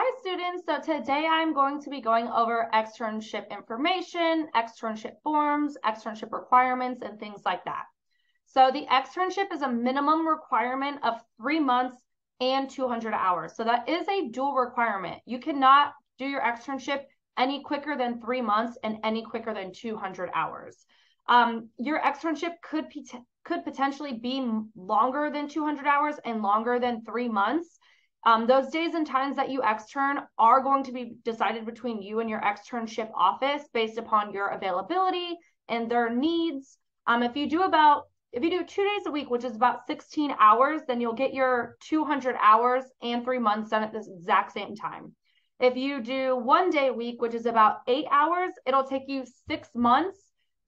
Hi students, so today I'm going to be going over externship information, externship forms, externship requirements, and things like that. So the externship is a minimum requirement of three months and 200 hours. So that is a dual requirement. You cannot do your externship any quicker than three months and any quicker than 200 hours. Um, your externship could, could potentially be longer than 200 hours and longer than three months um, those days and times that you extern are going to be decided between you and your externship office based upon your availability and their needs. Um, if you do about if you do two days a week, which is about 16 hours, then you'll get your 200 hours and three months done at the exact same time. If you do one day a week, which is about eight hours, it'll take you six months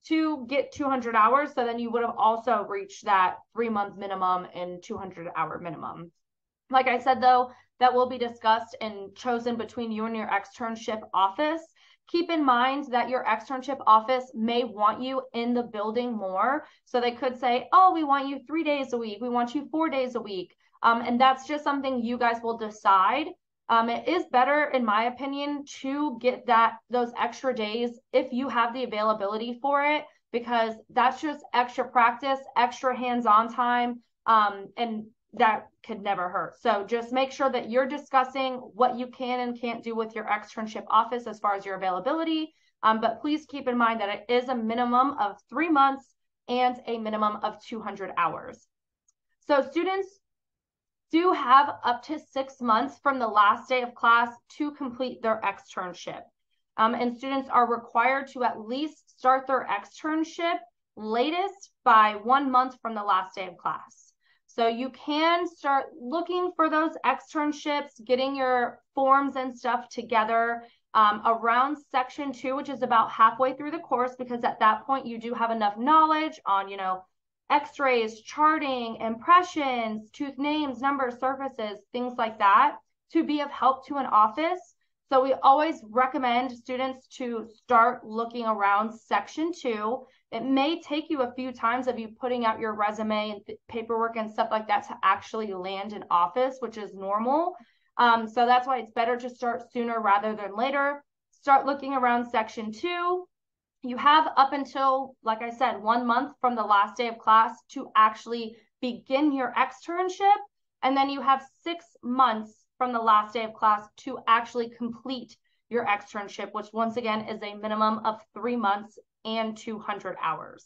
to get 200 hours. So then you would have also reached that three month minimum and 200 hour minimum. Like I said, though, that will be discussed and chosen between you and your externship office. Keep in mind that your externship office may want you in the building more. So they could say, oh, we want you three days a week. We want you four days a week. Um, and that's just something you guys will decide. Um, it is better, in my opinion, to get that those extra days if you have the availability for it, because that's just extra practice, extra hands-on time, um, and that could never hurt. So just make sure that you're discussing what you can and can't do with your externship office as far as your availability. Um, but please keep in mind that it is a minimum of three months and a minimum of 200 hours. So students do have up to six months from the last day of class to complete their externship. Um, and students are required to at least start their externship latest by one month from the last day of class. So you can start looking for those externships, getting your forms and stuff together um, around section two, which is about halfway through the course, because at that point you do have enough knowledge on, you know, x-rays, charting, impressions, tooth names, numbers, surfaces, things like that to be of help to an office. So we always recommend students to start looking around section two it may take you a few times of you putting out your resume and paperwork and stuff like that to actually land in office, which is normal. Um, so that's why it's better to start sooner rather than later. Start looking around section two. You have up until, like I said, one month from the last day of class to actually begin your externship. And then you have six months from the last day of class to actually complete your externship, which once again is a minimum of three months and 200 hours.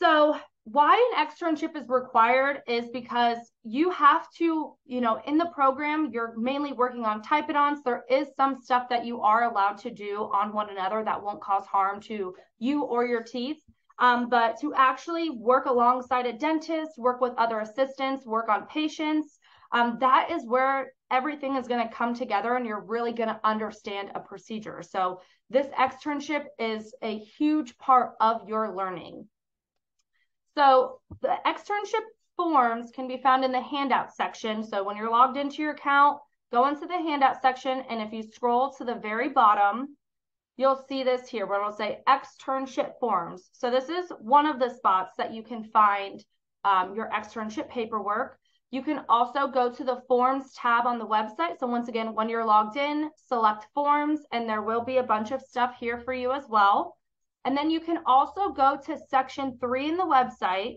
So why an externship is required is because you have to, you know, in the program, you're mainly working on type it typodonts. There is some stuff that you are allowed to do on one another that won't cause harm to you or your teeth. Um, but to actually work alongside a dentist, work with other assistants, work on patients, um, that is where everything is going to come together and you're really going to understand a procedure. So this externship is a huge part of your learning. So the externship forms can be found in the handout section. So when you're logged into your account, go into the handout section. And if you scroll to the very bottom, you'll see this here where it'll say externship forms. So this is one of the spots that you can find um, your externship paperwork. You can also go to the forms tab on the website. So once again, when you're logged in, select forms and there will be a bunch of stuff here for you as well. And then you can also go to section three in the website,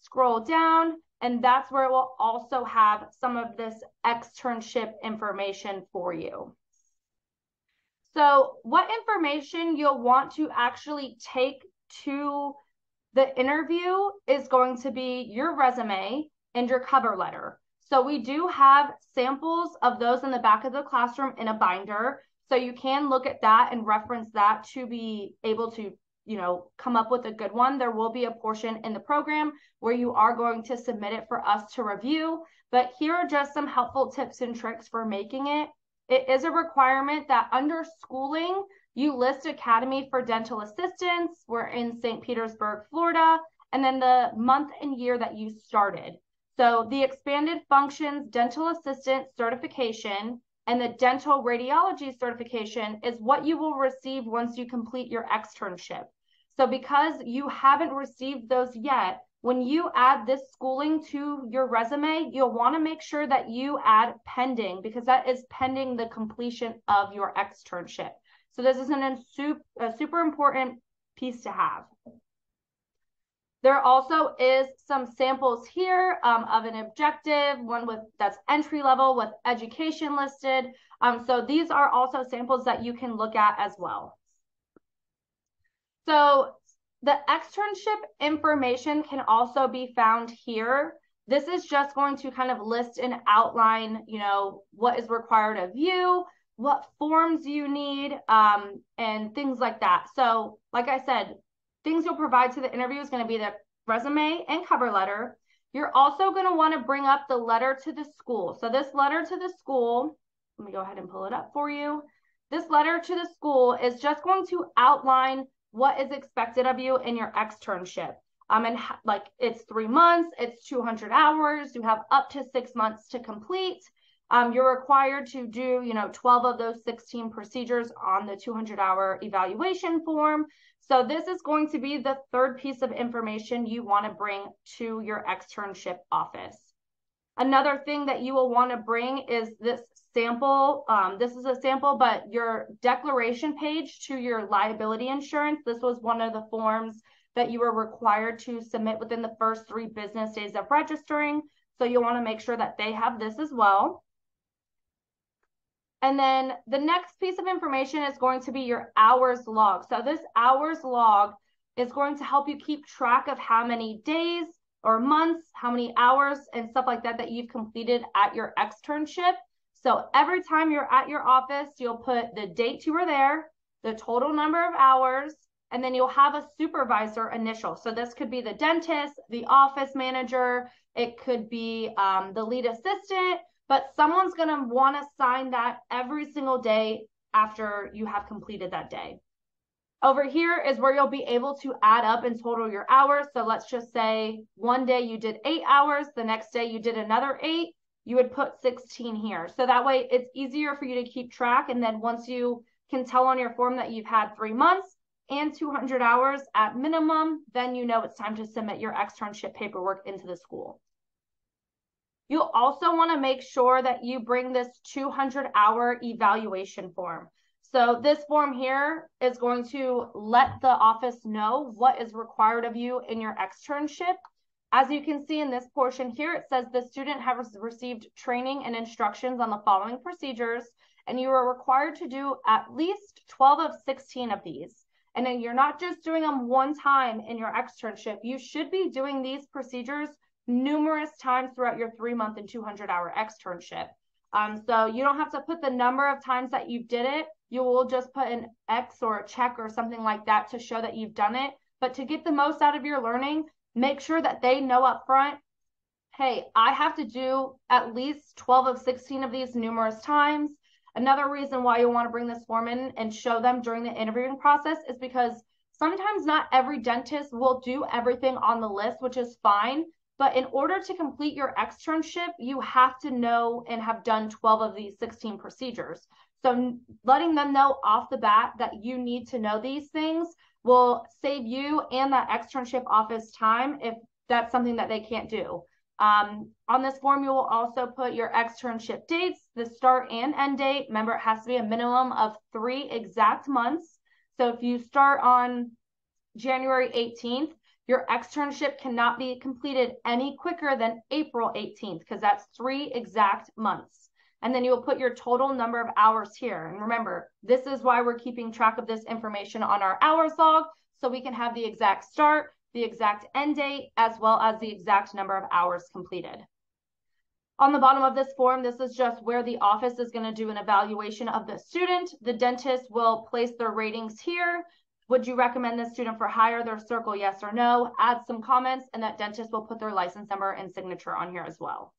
scroll down, and that's where it will also have some of this externship information for you. So what information you'll want to actually take to the interview is going to be your resume, and your cover letter. So we do have samples of those in the back of the classroom in a binder. So you can look at that and reference that to be able to, you know, come up with a good one. There will be a portion in the program where you are going to submit it for us to review. But here are just some helpful tips and tricks for making it. It is a requirement that under schooling, you list Academy for Dental Assistants. We're in St. Petersburg, Florida, and then the month and year that you started. So the expanded functions dental assistant certification and the dental radiology certification is what you will receive once you complete your externship. So because you haven't received those yet, when you add this schooling to your resume, you'll want to make sure that you add pending because that is pending the completion of your externship. So this is an, a super important piece to have. There also is some samples here um, of an objective, one with that's entry level with education listed. Um, so these are also samples that you can look at as well. So the externship information can also be found here. This is just going to kind of list and outline, you know, what is required of you, what forms you need, um, and things like that. So, like I said, things you'll provide to the interview is going to be the resume and cover letter. You're also going to want to bring up the letter to the school. So, this letter to the school, let me go ahead and pull it up for you. This letter to the school is just going to outline what is expected of you in your externship. Um, and like it's three months, it's 200 hours, you have up to six months to complete. Um, you're required to do, you know, 12 of those 16 procedures on the 200 hour evaluation form. So this is going to be the third piece of information you want to bring to your externship office. Another thing that you will want to bring is this sample. Um, this is a sample, but your declaration page to your liability insurance. This was one of the forms that you were required to submit within the first three business days of registering. So you'll want to make sure that they have this as well. And then the next piece of information is going to be your hours log. So this hours log is going to help you keep track of how many days or months, how many hours and stuff like that that you've completed at your externship. So every time you're at your office, you'll put the date you were there, the total number of hours, and then you'll have a supervisor initial. So this could be the dentist, the office manager, it could be um, the lead assistant, but someone's going to want to sign that every single day after you have completed that day. Over here is where you'll be able to add up and total your hours. So let's just say one day you did eight hours, the next day you did another eight, you would put 16 here. So that way it's easier for you to keep track. And then once you can tell on your form that you've had three months and 200 hours at minimum, then you know it's time to submit your externship paperwork into the school. You'll also want to make sure that you bring this 200 hour evaluation form. So this form here is going to let the office know what is required of you in your externship. As you can see in this portion here, it says the student has received training and instructions on the following procedures, and you are required to do at least 12 of 16 of these. And then you're not just doing them one time in your externship. You should be doing these procedures numerous times throughout your three month and 200 hour externship. Um, so you don't have to put the number of times that you did it. You will just put an X or a check or something like that to show that you've done it. But to get the most out of your learning, make sure that they know up front, hey, I have to do at least 12 of 16 of these numerous times. Another reason why you want to bring this form in and show them during the interviewing process is because sometimes not every dentist will do everything on the list, which is fine. But in order to complete your externship, you have to know and have done 12 of these 16 procedures. So letting them know off the bat that you need to know these things will save you and that externship office time if that's something that they can't do. Um, on this form, you will also put your externship dates, the start and end date. Remember, it has to be a minimum of three exact months. So if you start on January 18th, your externship cannot be completed any quicker than April 18th because that's three exact months. And then you'll put your total number of hours here. And remember, this is why we're keeping track of this information on our hours log so we can have the exact start, the exact end date, as well as the exact number of hours completed. On the bottom of this form, this is just where the office is going to do an evaluation of the student. The dentist will place their ratings here. Would you recommend this student for hire? Their circle yes or no. Add some comments and that dentist will put their license number and signature on here as well.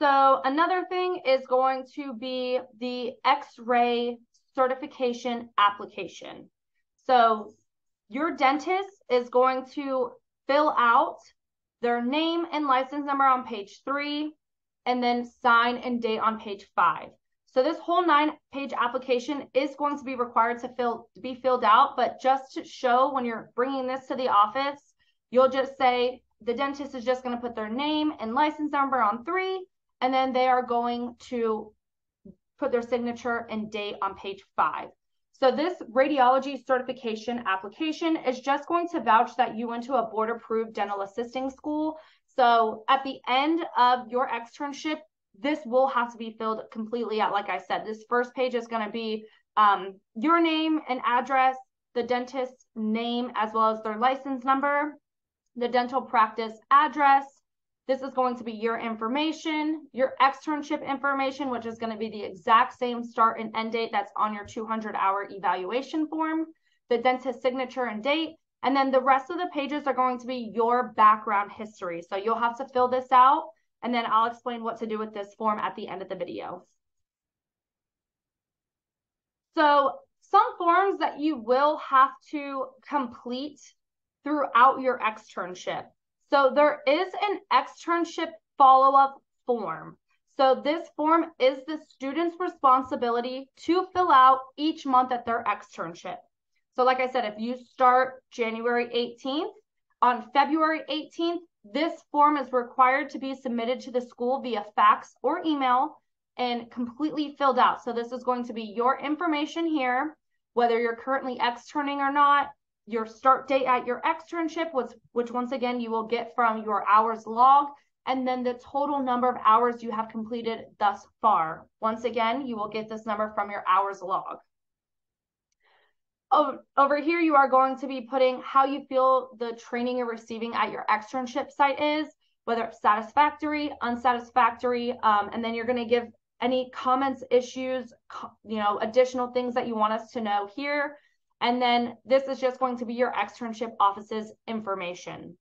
So another thing is going to be the x-ray certification application. So your dentist is going to fill out their name and license number on page three and then sign and date on page five. So this whole nine page application is going to be required to fill be filled out, but just to show when you're bringing this to the office, you'll just say the dentist is just going to put their name and license number on three, and then they are going to put their signature and date on page five. So this radiology certification application is just going to vouch that you went to a board approved dental assisting school. So at the end of your externship, this will have to be filled completely out. Like I said, this first page is going to be um, your name and address, the dentist's name, as well as their license number, the dental practice address. This is going to be your information, your externship information, which is going to be the exact same start and end date that's on your 200 hour evaluation form, the dentist signature and date, and then the rest of the pages are going to be your background history. So you'll have to fill this out and then I'll explain what to do with this form at the end of the video. So some forms that you will have to complete throughout your externship. So there is an externship follow-up form. So this form is the student's responsibility to fill out each month at their externship. So like I said, if you start January 18th, on February 18th, this form is required to be submitted to the school via fax or email and completely filled out. So this is going to be your information here, whether you're currently externing or not, your start date at your externship, which, which once again you will get from your hours log, and then the total number of hours you have completed thus far. Once again, you will get this number from your hours log over here, you are going to be putting how you feel the training you're receiving at your externship site is, whether it's satisfactory, unsatisfactory, um, and then you're going to give any comments, issues, you know, additional things that you want us to know here. And then this is just going to be your externship office's information.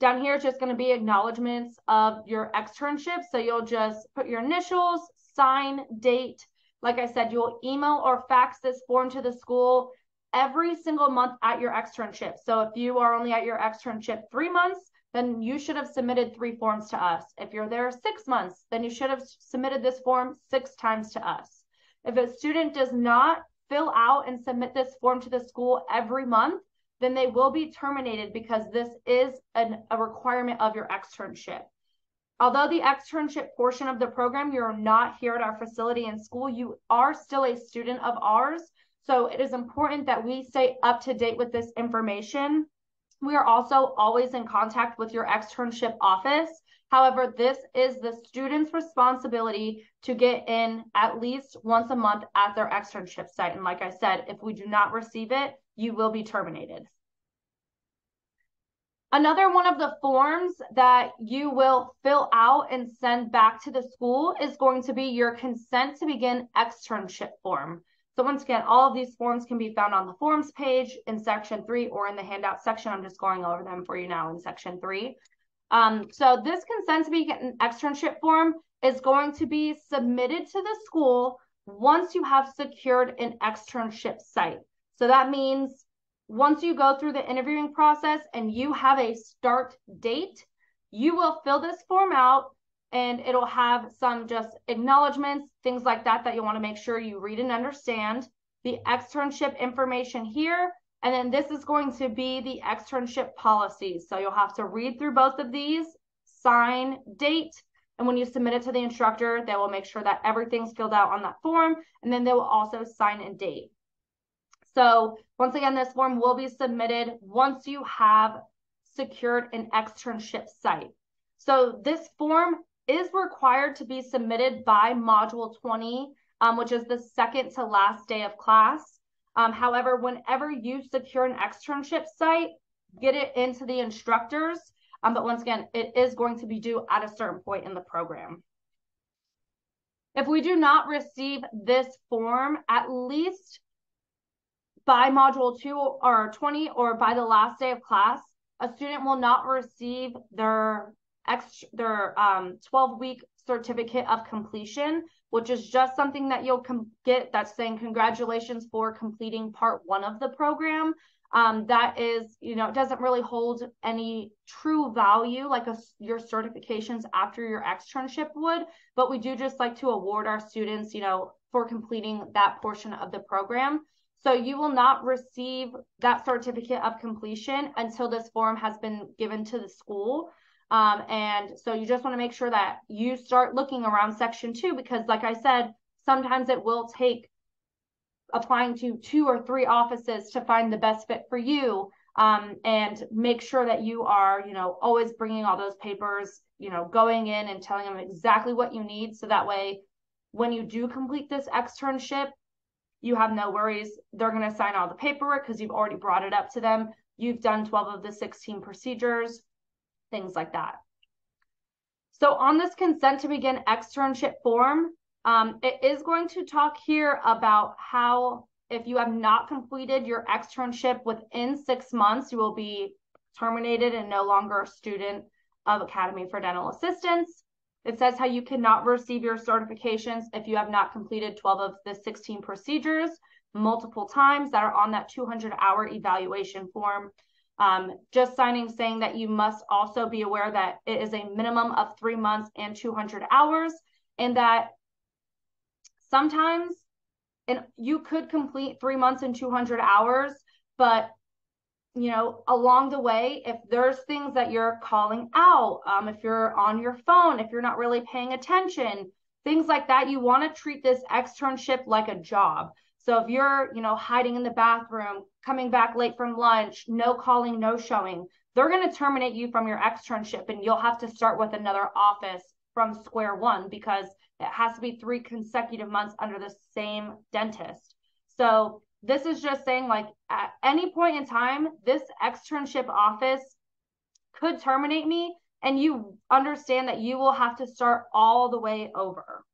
Down here, it's just going to be acknowledgments of your externship. So you'll just put your initials, sign, date. Like I said, you'll email or fax this form to the school every single month at your externship. So if you are only at your externship three months, then you should have submitted three forms to us. If you're there six months, then you should have submitted this form six times to us. If a student does not fill out and submit this form to the school every month, then they will be terminated because this is an, a requirement of your externship. Although the externship portion of the program, you're not here at our facility in school, you are still a student of ours. So it is important that we stay up to date with this information. We are also always in contact with your externship office. However, this is the student's responsibility to get in at least once a month at their externship site. And like I said, if we do not receive it, you will be terminated. Another one of the forms that you will fill out and send back to the school is going to be your consent to begin externship form. So once again, all of these forms can be found on the forms page in section three or in the handout section. I'm just going over them for you now in section three. Um, so this consent to be an externship form is going to be submitted to the school once you have secured an externship site. So that means once you go through the interviewing process and you have a start date, you will fill this form out and it'll have some just acknowledgments, things like that, that you want to make sure you read and understand. The externship information here, and then this is going to be the externship policies. So you'll have to read through both of these, sign, date, and when you submit it to the instructor, they will make sure that everything's filled out on that form, and then they will also sign and date. So once again, this form will be submitted once you have secured an externship site. So this form is required to be submitted by Module 20, um, which is the second to last day of class. Um, however, whenever you secure an externship site, get it into the instructors. Um, but once again, it is going to be due at a certain point in the program. If we do not receive this form, at least by module two or 20 or by the last day of class, a student will not receive their extra their um 12 week certificate of completion which is just something that you'll get that's saying congratulations for completing part one of the program um, that is you know it doesn't really hold any true value like a, your certifications after your externship would but we do just like to award our students you know for completing that portion of the program. So you will not receive that certificate of completion until this form has been given to the school. Um, and so you just want to make sure that you start looking around section two because, like I said, sometimes it will take applying to two or three offices to find the best fit for you um, and make sure that you are, you know, always bringing all those papers, you know, going in and telling them exactly what you need. So that way, when you do complete this externship, you have no worries. They're going to sign all the paperwork because you've already brought it up to them. You've done 12 of the 16 procedures, things like that. So on this consent to begin externship form, um, it is going to talk here about how if you have not completed your externship within six months, you will be terminated and no longer a student of Academy for Dental Assistants. It says how you cannot receive your certifications if you have not completed 12 of the 16 procedures multiple times that are on that 200 hour evaluation form. Um, just signing saying that you must also be aware that it is a minimum of three months and 200 hours, and that sometimes and you could complete three months and 200 hours, but you know, along the way, if there's things that you're calling out, um, if you're on your phone, if you're not really paying attention, things like that, you want to treat this externship like a job. So if you're, you know, hiding in the bathroom, coming back late from lunch, no calling, no showing, they're going to terminate you from your externship and you'll have to start with another office from square one because it has to be three consecutive months under the same dentist. So this is just saying like at any point in time, this externship office could terminate me and you understand that you will have to start all the way over.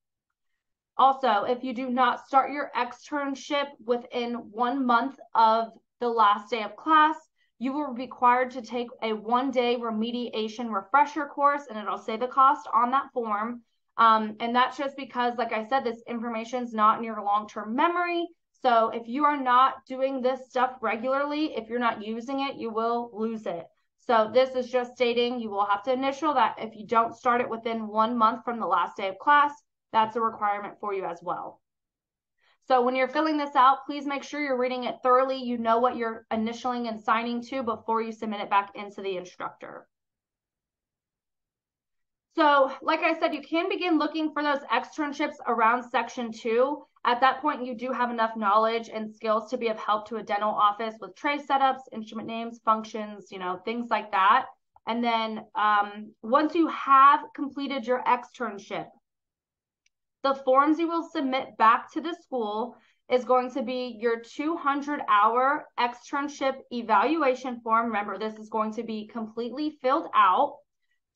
Also, if you do not start your externship within one month of the last day of class, you will be required to take a one day remediation refresher course, and it'll say the cost on that form. Um, and that's just because, like I said, this information is not in your long term memory. So if you are not doing this stuff regularly, if you're not using it, you will lose it. So this is just stating you will have to initial that if you don't start it within one month from the last day of class, that's a requirement for you as well. So when you're filling this out, please make sure you're reading it thoroughly. You know what you're initialing and signing to before you submit it back into the instructor. So like I said, you can begin looking for those externships around section two. At that point, you do have enough knowledge and skills to be of help to a dental office with tray setups, instrument names, functions, you know, things like that. And then um, once you have completed your externship, the forms you will submit back to the school is going to be your 200 hour externship evaluation form. Remember, this is going to be completely filled out.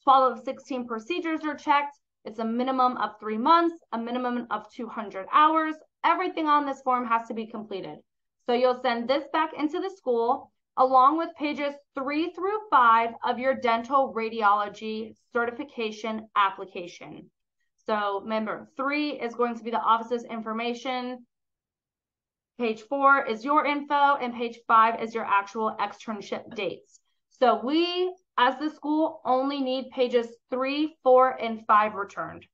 12 of 16 procedures are checked. It's a minimum of three months, a minimum of 200 hours. Everything on this form has to be completed. So you'll send this back into the school along with pages three through five of your dental radiology certification application. So remember, three is going to be the office's information. Page four is your info, and page five is your actual externship dates. So we, as the school, only need pages three, four, and five returned.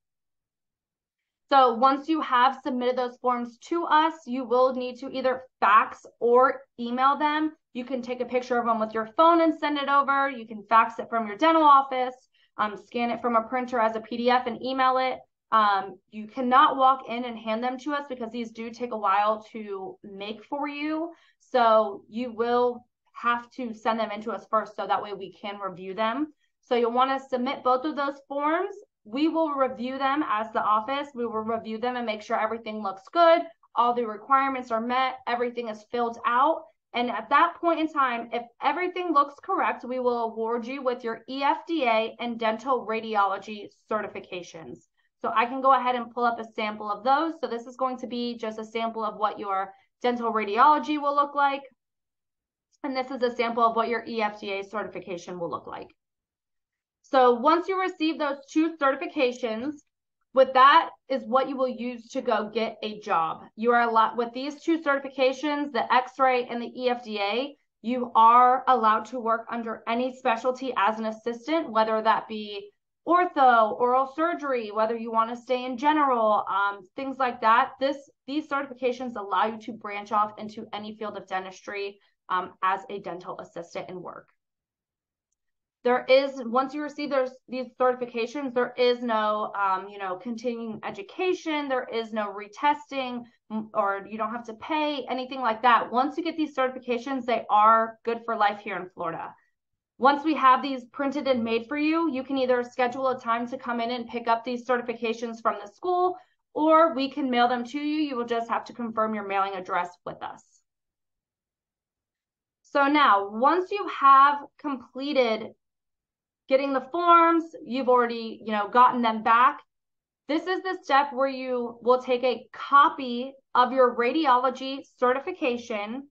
So once you have submitted those forms to us, you will need to either fax or email them. You can take a picture of them with your phone and send it over. You can fax it from your dental office um, scan it from a printer as a PDF and email it. Um, you cannot walk in and hand them to us because these do take a while to make for you. So you will have to send them into us first so that way we can review them. So you'll want to submit both of those forms. We will review them as the office. We will review them and make sure everything looks good. All the requirements are met. Everything is filled out. And at that point in time, if everything looks correct, we will award you with your EFDA and dental radiology certifications. So I can go ahead and pull up a sample of those. So this is going to be just a sample of what your dental radiology will look like. And this is a sample of what your EFDA certification will look like. So once you receive those two certifications, with that is what you will use to go get a job. You are allowed with these two certifications, the X-ray and the EFDA, you are allowed to work under any specialty as an assistant, whether that be ortho, oral surgery, whether you want to stay in general, um, things like that. This these certifications allow you to branch off into any field of dentistry um, as a dental assistant and work. There is once you receive those these certifications, there is no um, you know continuing education. There is no retesting, or you don't have to pay anything like that. Once you get these certifications, they are good for life here in Florida. Once we have these printed and made for you, you can either schedule a time to come in and pick up these certifications from the school, or we can mail them to you. You will just have to confirm your mailing address with us. So now, once you have completed getting the forms, you've already, you know, gotten them back. This is the step where you will take a copy of your radiology certification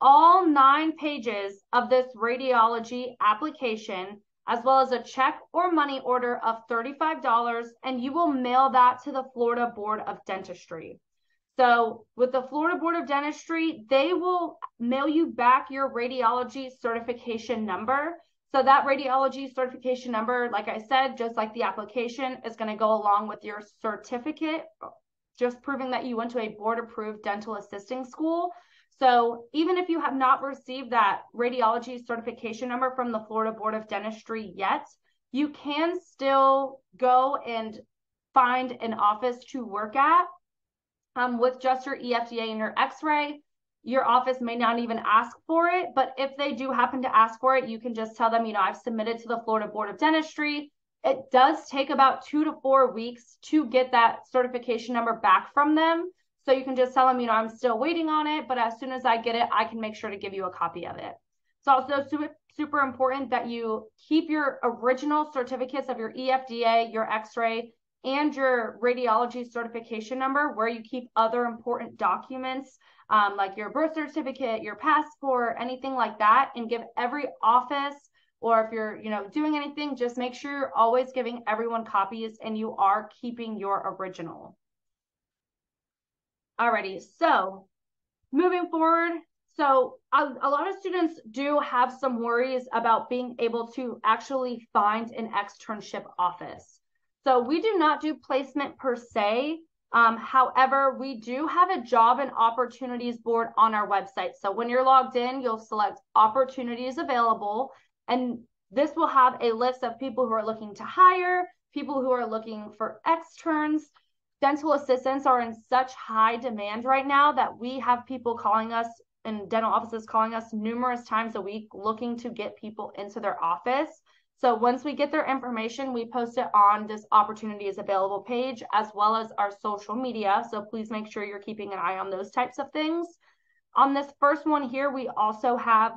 all nine pages of this radiology application, as well as a check or money order of $35, and you will mail that to the Florida Board of Dentistry. So, with the Florida Board of Dentistry, they will mail you back your radiology certification number. So, that radiology certification number, like I said, just like the application, is going to go along with your certificate, just proving that you went to a board approved dental assisting school. So even if you have not received that radiology certification number from the Florida Board of Dentistry yet, you can still go and find an office to work at um, with just your EFDA and your x-ray. Your office may not even ask for it, but if they do happen to ask for it, you can just tell them, you know, I've submitted to the Florida Board of Dentistry. It does take about two to four weeks to get that certification number back from them. So you can just tell them, you know, I'm still waiting on it, but as soon as I get it, I can make sure to give you a copy of it. It's also super, super important that you keep your original certificates of your EFDA, your x-ray, and your radiology certification number where you keep other important documents um, like your birth certificate, your passport, anything like that, and give every office or if you're, you know, doing anything, just make sure you're always giving everyone copies and you are keeping your original. Alrighty, so moving forward, so a, a, lot of students do have some worries about being able to actually find an externship office. So we do not do placement per se. Um, however, we do have a job and opportunities board on our website. So when you're logged in, you'll select opportunities available, and this will have a list of people who are looking to hire, people who are looking for externs, dental assistants are in such high demand right now that we have people calling us and dental offices calling us numerous times a week looking to get people into their office. So once we get their information, we post it on this opportunities available page as well as our social media. So please make sure you're keeping an eye on those types of things. On this first one here, we also have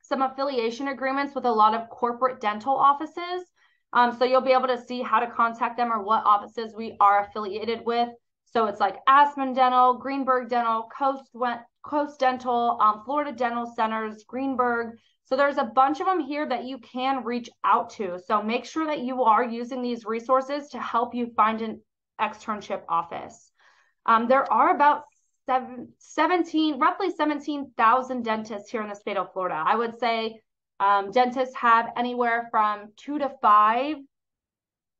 some affiliation agreements with a lot of corporate dental offices. Um, so you'll be able to see how to contact them or what offices we are affiliated with. So it's like Aspen Dental, Greenberg Dental, Coast Coast Dental, um, Florida Dental Centers, Greenberg. So there's a bunch of them here that you can reach out to. So make sure that you are using these resources to help you find an externship office. Um, there are about seven, 17, roughly 17,000 dentists here in the state of Florida. I would say um, dentists have anywhere from two to five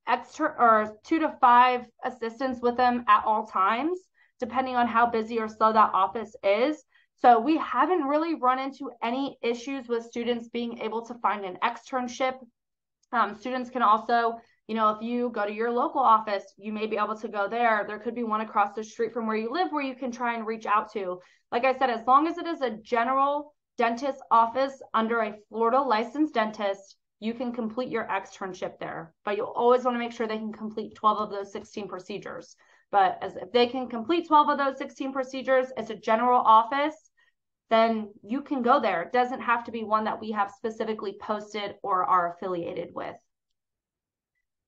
extra or two to five assistants with them at all times, depending on how busy or slow that office is. So we haven't really run into any issues with students being able to find an externship. Um, students can also, you know, if you go to your local office, you may be able to go there. There could be one across the street from where you live where you can try and reach out to. Like I said, as long as it is a general dentist office under a Florida licensed dentist, you can complete your externship there. But you'll always want to make sure they can complete 12 of those 16 procedures. But as if they can complete 12 of those 16 procedures as a general office, then you can go there. It doesn't have to be one that we have specifically posted or are affiliated with.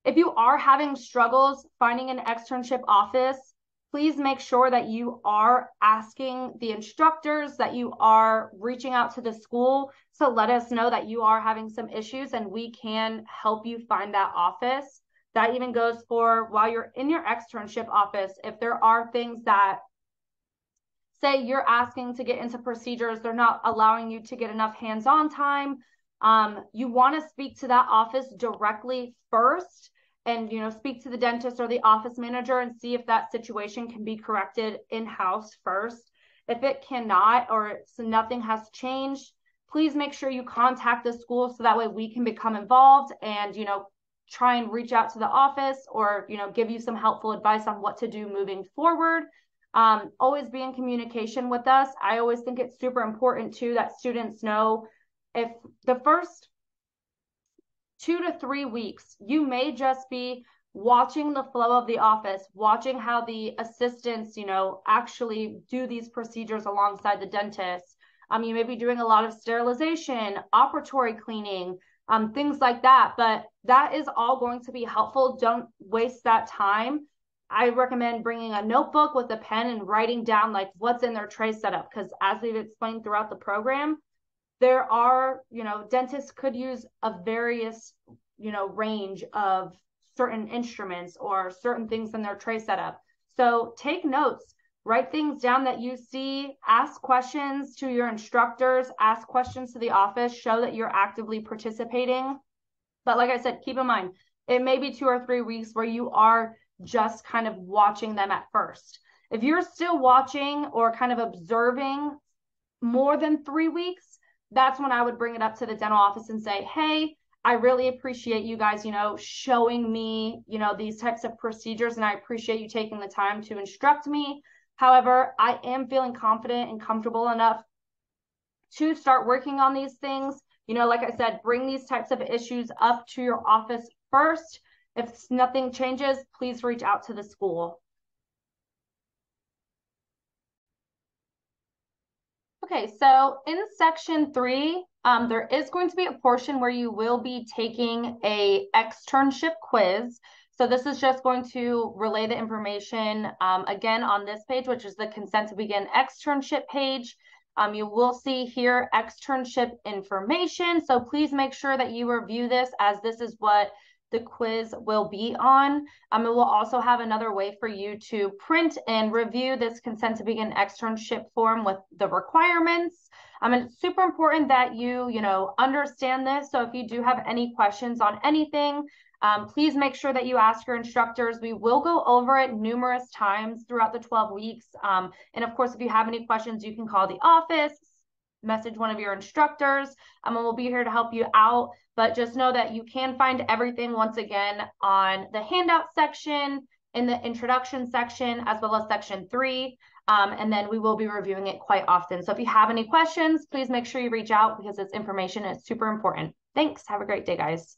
If you are having struggles finding an externship office, please make sure that you are asking the instructors, that you are reaching out to the school to let us know that you are having some issues and we can help you find that office. That even goes for while you're in your externship office. If there are things that say you're asking to get into procedures, they're not allowing you to get enough hands on time. Um, you want to speak to that office directly first and you know speak to the dentist or the office manager and see if that situation can be corrected in-house first. If it cannot or nothing has changed please make sure you contact the school so that way we can become involved and you know try and reach out to the office or you know give you some helpful advice on what to do moving forward. Um, always be in communication with us. I always think it's super important too that students know if the first two to three weeks, you may just be watching the flow of the office, watching how the assistants, you know, actually do these procedures alongside the dentist. Um, you may be doing a lot of sterilization, operatory cleaning, um, things like that. But that is all going to be helpful. Don't waste that time. I recommend bringing a notebook with a pen and writing down like what's in their tray setup because as we've explained throughout the program, there are, you know, dentists could use a various, you know, range of certain instruments or certain things in their tray setup. So take notes, write things down that you see, ask questions to your instructors, ask questions to the office, show that you're actively participating. But like I said, keep in mind, it may be two or three weeks where you are just kind of watching them at first. If you're still watching or kind of observing more than three weeks, that's when I would bring it up to the dental office and say, hey, I really appreciate you guys, you know, showing me, you know, these types of procedures, and I appreciate you taking the time to instruct me. However, I am feeling confident and comfortable enough to start working on these things. You know, like I said, bring these types of issues up to your office first. If nothing changes, please reach out to the school. Okay, so in section three, um, there is going to be a portion where you will be taking a externship quiz. So this is just going to relay the information um, again on this page, which is the consent to begin externship page. Um, you will see here externship information. So please make sure that you review this as this is what the quiz will be on. Um, it will also have another way for you to print and review this consent to begin externship form with the requirements. Um, and it's super important that you, you know, understand this. So if you do have any questions on anything, um, please make sure that you ask your instructors. We will go over it numerous times throughout the 12 weeks. Um, and of course, if you have any questions, you can call the office, message one of your instructors, um, and we'll be here to help you out. But just know that you can find everything once again on the handout section, in the introduction section, as well as section three. Um, and then we will be reviewing it quite often. So if you have any questions, please make sure you reach out because this information is super important. Thanks. Have a great day, guys.